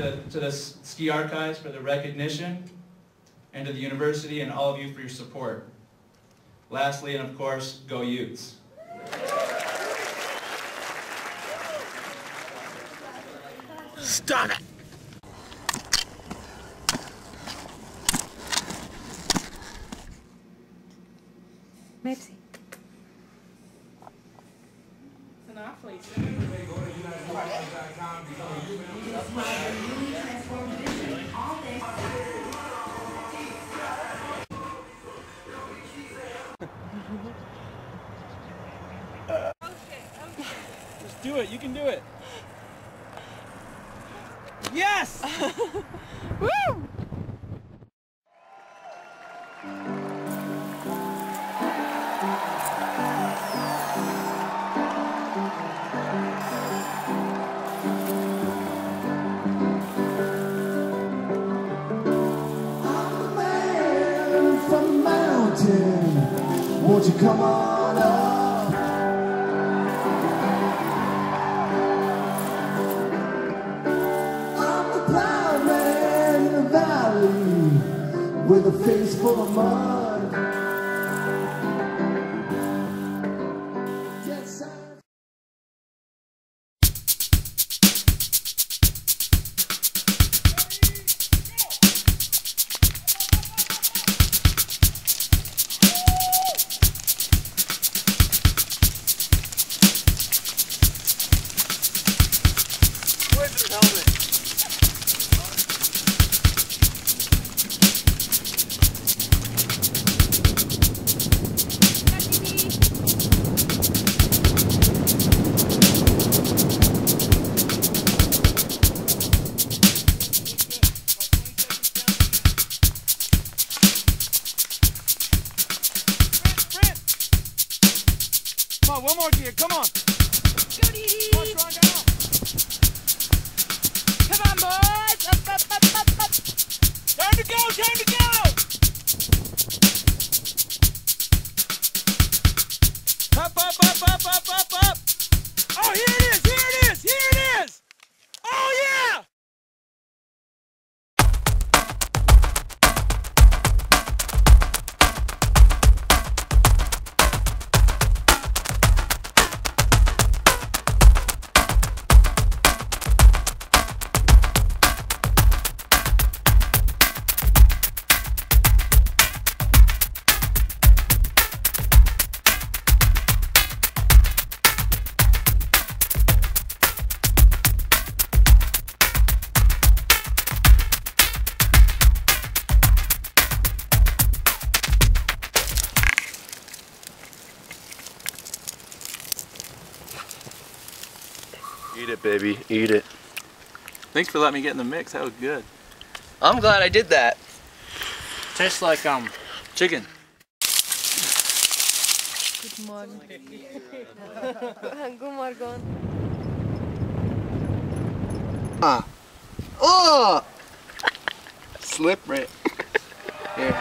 the, to the ski archives for the recognition, and to the university and all of you for your support. Lastly, and of course, go Utes. Stop it! Merci. Do it. You can do it. Yes! Won't you come on up? I'm the proud man in the valley with a face full of mud. Come on, one more gear, come on. Go, Dee Dee! Come Eat it, baby. Eat it. Thanks for letting me get in the mix. That was good. I'm glad I did that. Tastes like um chicken. Guten Morgen. Guten Morgen. Oh! Slippery. Here.